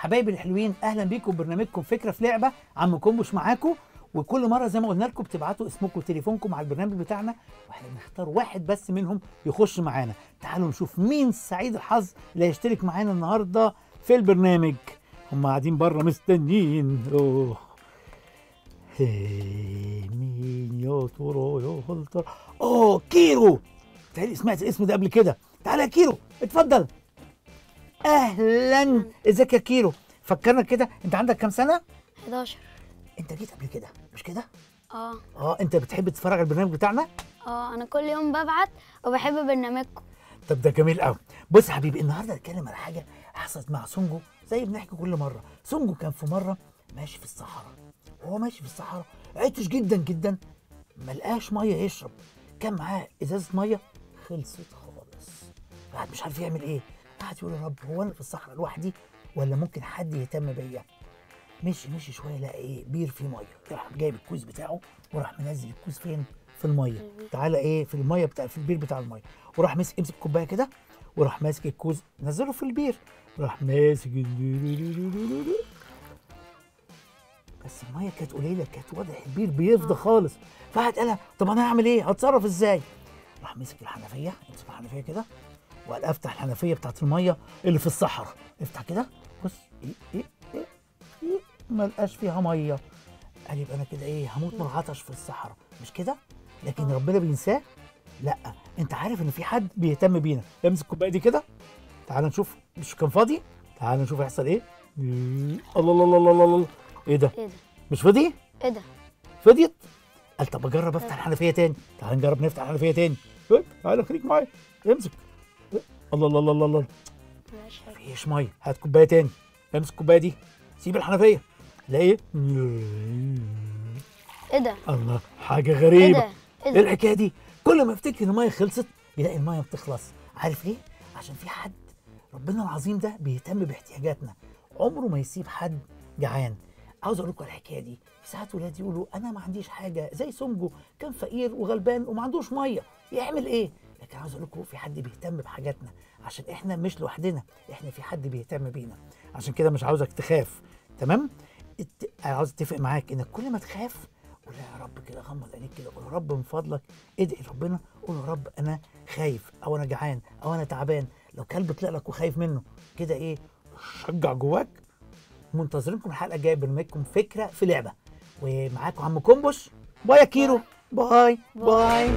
حبايبي الحلوين أهلا بيكم برنامجكم فكرة في لعبة. عم كومبوش معاكم. وكل مرة زي ما قلنا لكم بتبعتوا اسمكم وتليفونكم على البرنامج بتاعنا وإحنا بنختار واحد بس منهم يخش معانا. تعالوا نشوف مين سعيد الحظ اللي هيشترك معانا النهارده في البرنامج. هم قاعدين بره مستنيين. أوه. مين يا ترى يا هل أوه كيرو. تهيألي سمعت الاسم ده قبل كده. تعالى يا كيرو اتفضل. أهلا. إزيك يا كيرو؟ فكرنا كده. أنت عندك كام سنة؟ 11 أنت جيت قبل كده مش كده؟ آه. آه أنت بتحب تتفرج على البرنامج بتاعنا؟ آه أنا كل يوم ببعت وبحب برنامجكم. طب ده جميل قوي. بص يا حبيبي النهارده هنتكلم على حاجة حصلت مع سونجو زي بنحكي كل مرة. سونجو كان في مرة ماشي في الصحراء. وهو ماشي في الصحراء عطش جدا جدا ما لقاش مية يشرب. كان معاه إزازة مية خلصت خالص. قاعد مش عارف يعمل إيه. قاعد يقول يا رب هو أنا في الصحراء لوحدي ولا ممكن حد يهتم بيا؟ مشي مشي شوية لقى إيه؟ بير فيه مية. راح جايب الكوز بتاعه وراح منزل الكوز فين؟ في المية. تعالى إيه؟ في المية بتاع في البير بتاع المية. وراح مسك امسك كوباية كده وراح ماسك الكوز نزله في البير. وراح ماسك بس المية كانت قليلة كانت واضح البير بيفضى خالص. فقعد قال طب أنا هعمل إيه؟ هتصرف إزاي؟ راح مسك الحنفية امسك الحنفية كده وقال افتح الحنفية بتاعت المية اللي في الصحراء. افتح كده. بص. إيه إيه إيه, إيه ما لقاش فيها مية. قال يبقى أنا كده إيه هموت من العطش في الصحراء. مش كده؟ لكن ربنا بينساه؟ لأ. أنت عارف إن في حد بيهتم بينا؟ امسك الكوبايه دي كده. تعال نشوف. مش كان فاضي؟ تعال نشوف هيحصل إيه. الله الله الله الله الله. إيه ده؟ إيه ده؟ مش فاضي إيه ده؟ فضيت؟ قال طب أجرب أفتح الحنفية تاني. تعال نجرب نفتح الحنفية تاني. إيه؟ تعال خليك معايا. امسك؟ الله الله الله الله الله. مفيش مية. هات كوباية تاني. امسك الكوبايه دي. سيب الحنفية. لا إيه؟ إيه ده؟ الله حاجة إيه غريبه ده؟ إيه إيه ده؟ الحكاية دي كل ما افتكر ان المية خلصت يلاقي المية بتخلص. عارف ليه؟ عشان في حد ربنا العظيم ده بيهتم باحتياجاتنا. عمره ما يسيب حد جعان. عاوز أقول لكم الحكاية دي. ساعات ولادي يقولوا أنا ما عنديش حاجة زي سونجو كان فقير وغلبان وما عندوش مية. يعمل إيه؟ عاوز أقول لكم في حد بيهتم بحاجاتنا؟ عشان إحنا مش لوحدنا إحنا في حد بيهتم بينا. عشان كده مش عاوزك تخاف تمام؟ ات- عاوز أتفق معاك انك كل ما تخاف قول يا رب كده غمض عينيك كده قول يا رب من فضلك ادعي ربنا قول يا رب أنا خايف أو أنا جعان أو أنا تعبان. لو كلب طلع لك وخايف منه كده إيه؟ شجع جواك. منتظرينكم الحلقة الجاية برنامجكم فكرة في لعبة. ومعاكم عم كومبوش. bye يا كيرو. bye. bye.